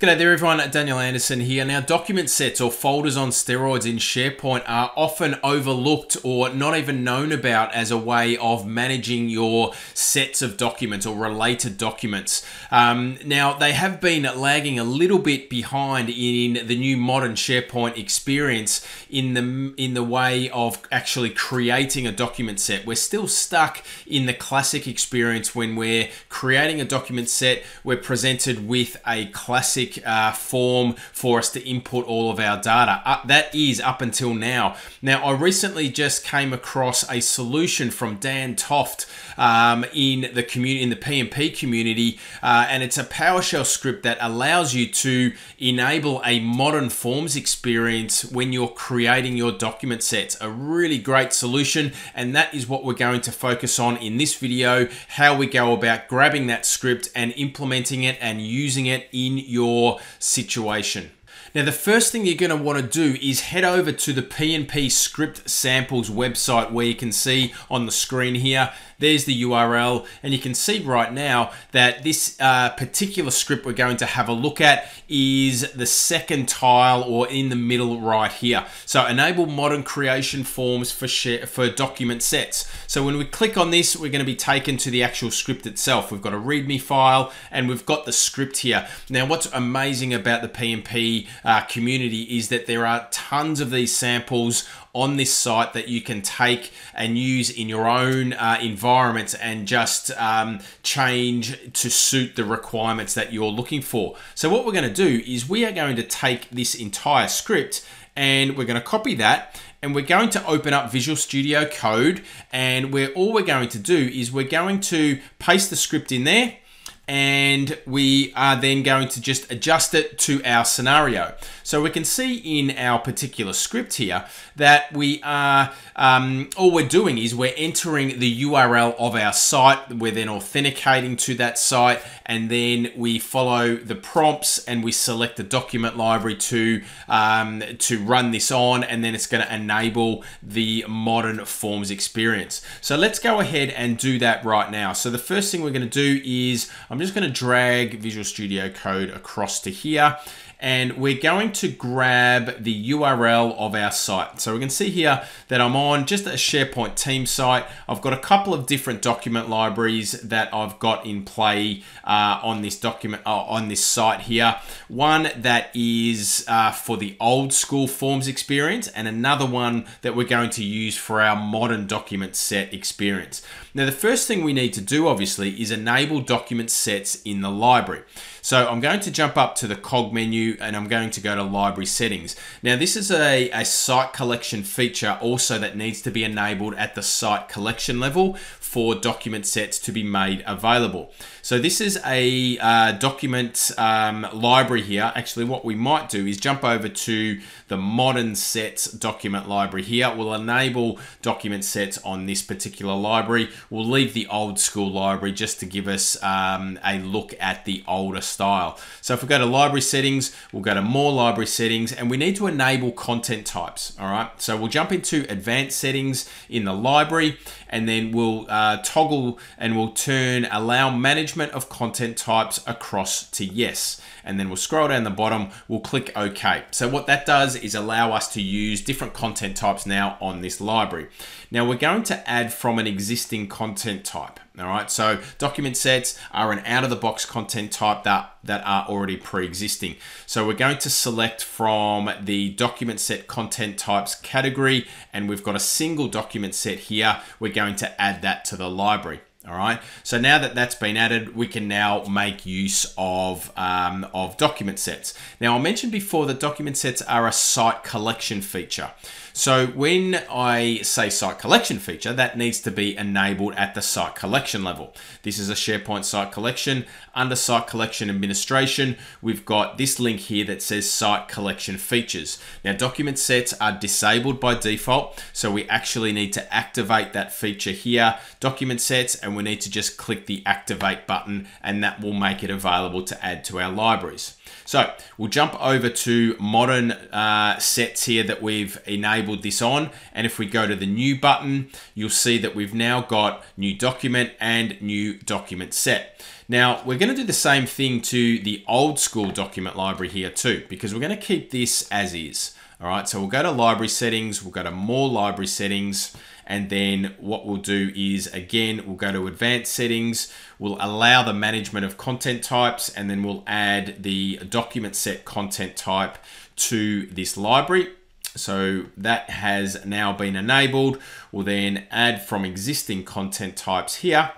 G'day there everyone, Daniel Anderson here. Now document sets or folders on steroids in SharePoint are often overlooked or not even known about as a way of managing your sets of documents or related documents. Um, now they have been lagging a little bit behind in the new modern SharePoint experience in the, in the way of actually creating a document set. We're still stuck in the classic experience when we're creating a document set, we're presented with a classic uh, form for us to input all of our data. Uh, that is up until now. Now, I recently just came across a solution from Dan Toft um, in the community, in the PnP community, uh, and it's a PowerShell script that allows you to enable a modern forms experience when you're creating your document sets. A really great solution, and that is what we're going to focus on in this video, how we go about grabbing that script and implementing it and using it in your your situation. Now, the first thing you're going to want to do is head over to the PnP script samples website where you can see on the screen here there's the URL, and you can see right now that this uh, particular script we're going to have a look at is the second tile or in the middle right here. So enable modern creation forms for share, for document sets. So when we click on this, we're going to be taken to the actual script itself. We've got a README file and we've got the script here. Now, what's amazing about the PnP uh, community is that there are tons of these samples on this site that you can take and use in your own uh, environment and just um, change to suit the requirements that you're looking for. So what we're going to do is we are going to take this entire script and we're going to copy that and we're going to open up Visual Studio Code and where all we're going to do is we're going to paste the script in there and we are then going to just adjust it to our scenario. So we can see in our particular script here that we are, um, all we're doing is we're entering the URL of our site. We're then authenticating to that site and then we follow the prompts and we select the document library to, um, to run this on and then it's going to enable the modern forms experience. So let's go ahead and do that right now. So the first thing we're going to do is I'm just going to drag Visual Studio Code across to here and we're going to grab the URL of our site. So we can see here that I'm on just a SharePoint team site. I've got a couple of different document libraries that I've got in play uh, on this document uh, on this site here. One that is uh, for the old school forms experience and another one that we're going to use for our modern document set experience. Now the first thing we need to do obviously is enable document sets in the library. So I'm going to jump up to the cog menu and I'm going to go to library settings. Now this is a, a site collection feature also that needs to be enabled at the site collection level for document sets to be made available. So this is a uh, document um, library here. Actually, what we might do is jump over to the modern sets document library here. We'll enable document sets on this particular library. We'll leave the old school library just to give us um, a look at the older style. So if we go to library settings, we'll go to more library settings and we need to enable content types. All right. So we'll jump into advanced settings in the library and then we'll uh, toggle and we'll turn allow management of content types across to yes. And then we'll scroll down the bottom, we'll click OK. So what that does is allow us to use different content types now on this library. Now we're going to add from an existing content type. All right, so document sets are an out of the box content type that, that are already pre-existing. So we're going to select from the document set content types category, and we've got a single document set here. We're going to add that to the library. All right. So now that that's been added, we can now make use of, um, of document sets. Now I mentioned before that document sets are a site collection feature. So when I say site collection feature, that needs to be enabled at the site collection level. This is a SharePoint site collection. Under site collection administration, we've got this link here that says site collection features. Now document sets are disabled by default, so we actually need to activate that feature here, document sets, and we need to just click the activate button and that will make it available to add to our libraries. So we'll jump over to modern uh, sets here that we've enabled this on. And if we go to the new button, you'll see that we've now got new document and new document set. Now, we're going to do the same thing to the old school document library here too, because we're going to keep this as is. All right, so we'll go to library settings, we'll go to more library settings, and then what we'll do is again, we'll go to advanced settings, we'll allow the management of content types, and then we'll add the document set content type to this library. So that has now been enabled. We'll then add from existing content types here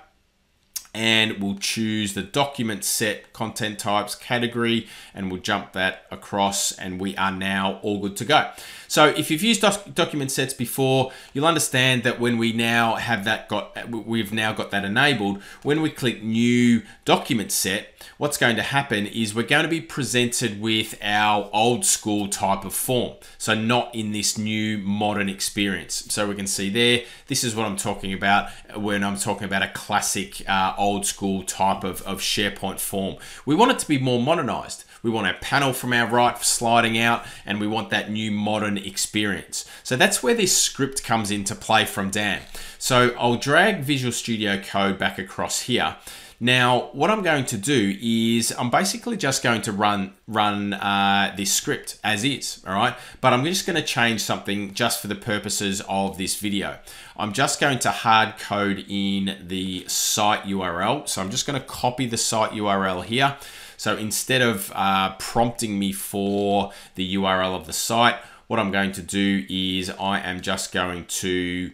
and we'll choose the document set content types category and we'll jump that across and we are now all good to go. So if you've used doc document sets before, you'll understand that when we now have that got, we've now got that enabled, when we click new document set, what's going to happen is we're going to be presented with our old school type of form. So not in this new modern experience. So we can see there, this is what I'm talking about when I'm talking about a classic uh, old school type of, of SharePoint form. We want it to be more modernized. We want our panel from our right sliding out and we want that new modern experience. So that's where this script comes into play from Dan. So I'll drag Visual Studio Code back across here. Now, what I'm going to do is I'm basically just going to run run uh, this script as is, all right? But I'm just going to change something just for the purposes of this video. I'm just going to hard code in the site URL. So I'm just going to copy the site URL here. So instead of uh, prompting me for the URL of the site, what I'm going to do is I am just going to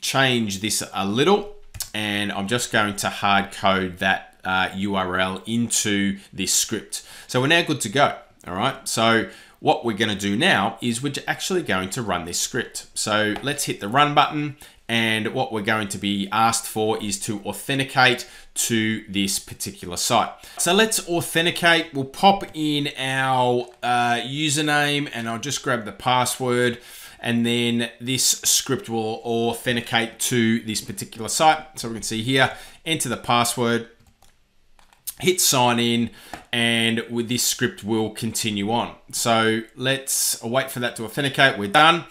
change this a little and I'm just going to hard code that uh, URL into this script. So we're now good to go. All right. So what we're going to do now is we're actually going to run this script. So let's hit the run button and what we're going to be asked for is to authenticate to this particular site. So let's authenticate. We'll pop in our uh, username and I'll just grab the password and then this script will authenticate to this particular site. So we can see here, enter the password, hit sign in, and with this script will continue on. So let's wait for that to authenticate. We're done.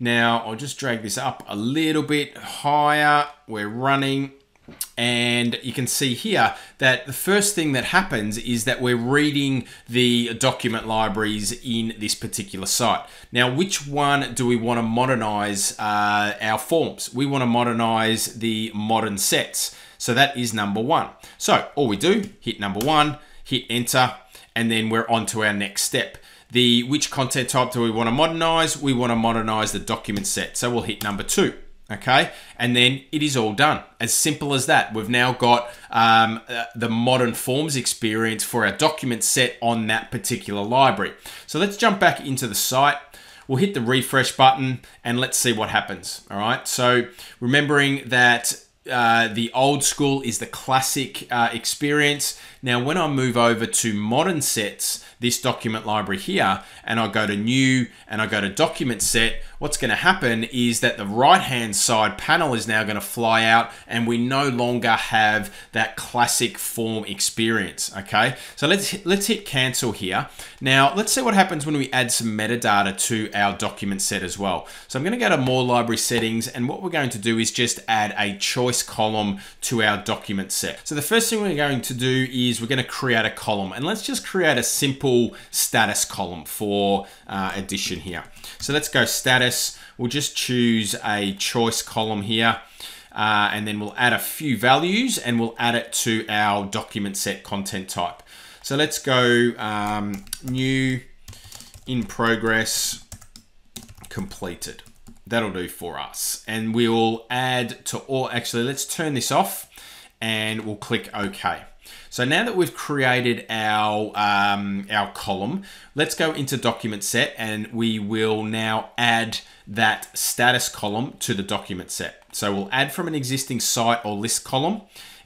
Now I'll just drag this up a little bit higher. We're running and you can see here that the first thing that happens is that we're reading the document libraries in this particular site. Now, which one do we want to modernize uh, our forms? We want to modernize the modern sets. So that is number one. So all we do, hit number one, hit enter, and then we're on to our next step. The which content type do we want to modernize? We want to modernize the document set. So we'll hit number two okay and then it is all done as simple as that we've now got um, uh, the modern forms experience for our document set on that particular library so let's jump back into the site we'll hit the refresh button and let's see what happens all right so remembering that uh, the old school is the classic uh, experience. Now, when I move over to modern sets, this document library here, and I go to new and I go to document set, what's going to happen is that the right hand side panel is now going to fly out and we no longer have that classic form experience. Okay, so let's, let's hit cancel here. Now, let's see what happens when we add some metadata to our document set as well. So I'm going to go to more library settings and what we're going to do is just add a choice column to our document set. So the first thing we're going to do is we're going to create a column and let's just create a simple status column for uh, addition here. So let's go status. We'll just choose a choice column here. Uh, and then we'll add a few values and we'll add it to our document set content type. So let's go um, new in progress completed. That'll do for us. And we'll add to all, actually, let's turn this off and we'll click OK. So now that we've created our, um, our column, let's go into document set and we will now add that status column to the document set. So we'll add from an existing site or list column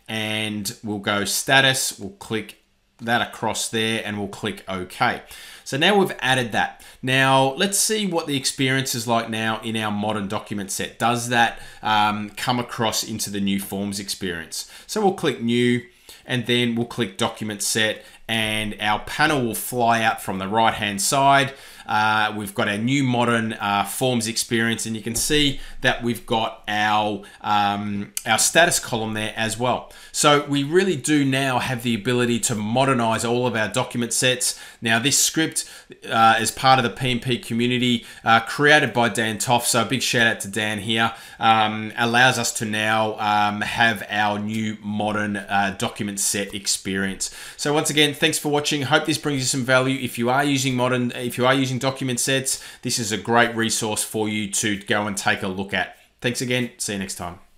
and we'll go status, we'll click that across there and we'll click OK. So now we've added that. Now let's see what the experience is like now in our modern document set. Does that um, come across into the new forms experience? So we'll click new and then we'll click document set and our panel will fly out from the right hand side. Uh, we've got our new modern uh, forms experience, and you can see that we've got our um, our status column there as well. So we really do now have the ability to modernize all of our document sets. Now this script uh, is part of the PnP community uh, created by Dan Toft. So a big shout out to Dan here. Um, allows us to now um, have our new modern uh, document set experience. So once again, thanks for watching. Hope this brings you some value. If you are using modern, if you are using document sets, this is a great resource for you to go and take a look at. Thanks again. See you next time.